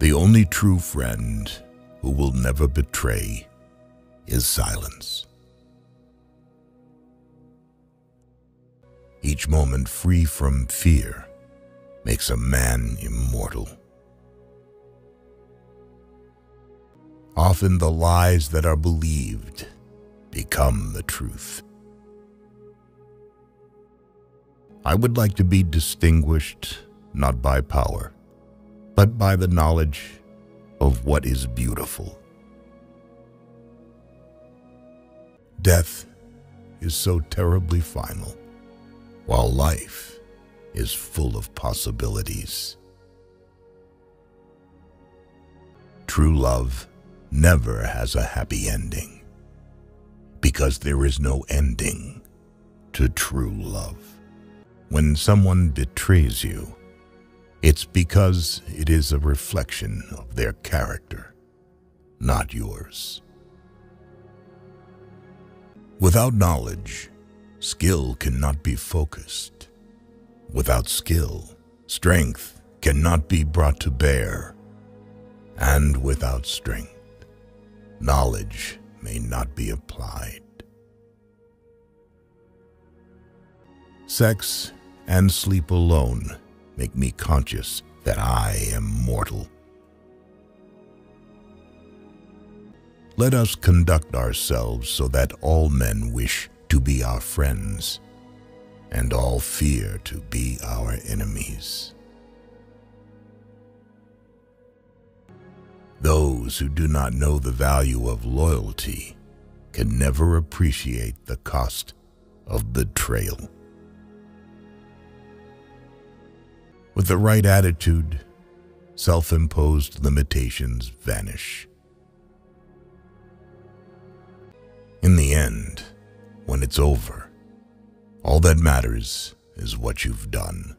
The only true friend who will never betray is silence. Each moment free from fear makes a man immortal. Often the lies that are believed become the truth. I would like to be distinguished not by power, but by the knowledge of what is beautiful. Death is so terribly final, while life is full of possibilities. True love never has a happy ending because there is no ending to true love. When someone betrays you, it's because it is a reflection of their character, not yours. Without knowledge, skill cannot be focused. Without skill, strength cannot be brought to bear. And without strength, knowledge may not be applied. Sex and sleep alone make me conscious that I am mortal. Let us conduct ourselves so that all men wish to be our friends and all fear to be our enemies. Those who do not know the value of loyalty can never appreciate the cost of betrayal. With the right attitude, self-imposed limitations vanish. In the end, when it's over, all that matters is what you've done.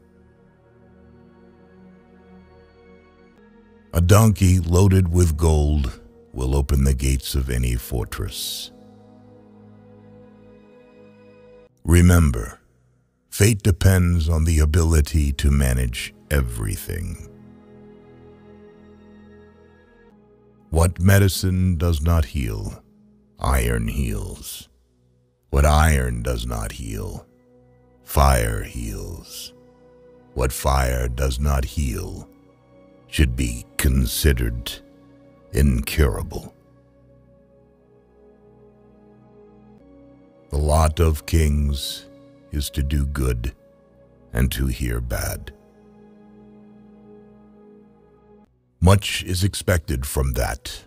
A donkey loaded with gold will open the gates of any fortress. Remember, fate depends on the ability to manage everything. What medicine does not heal, iron heals. What iron does not heal, fire heals. What fire does not heal, should be considered incurable. The lot of kings is to do good and to hear bad. Much is expected from that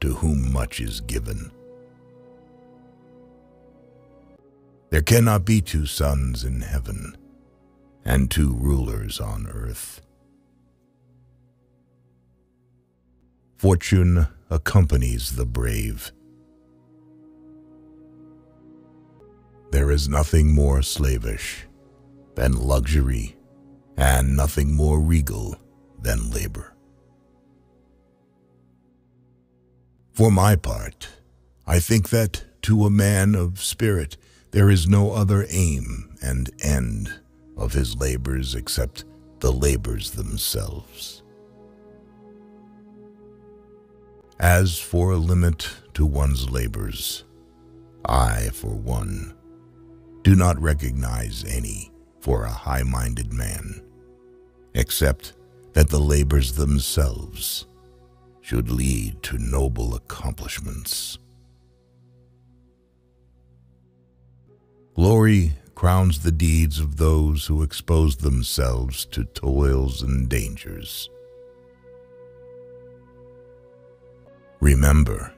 to whom much is given. There cannot be two suns in heaven and two rulers on earth. Fortune accompanies the brave. There is nothing more slavish than luxury and nothing more regal than labor. For my part, I think that to a man of spirit there is no other aim and end of his labors except the labors themselves. As for a limit to one's labors, I, for one, do not recognize any for a high-minded man, except that the labors themselves should lead to noble accomplishments. Glory crowns the deeds of those who expose themselves to toils and dangers. Remember,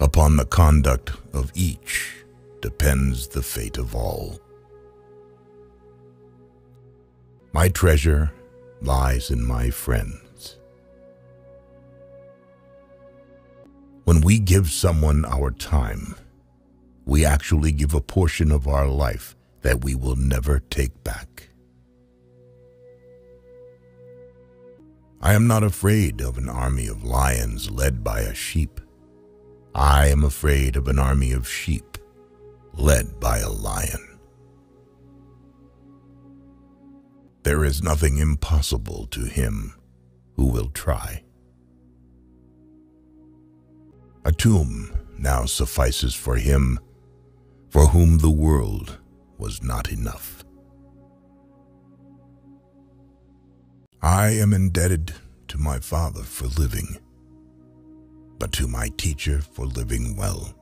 upon the conduct of each depends the fate of all. My treasure lies in my friends. When we give someone our time, we actually give a portion of our life that we will never take back. I am not afraid of an army of lions led by a sheep. I am afraid of an army of sheep led by a lion. There is nothing impossible to him who will try. A tomb now suffices for him for whom the world was not enough. I am indebted to my father for living, but to my teacher for living well.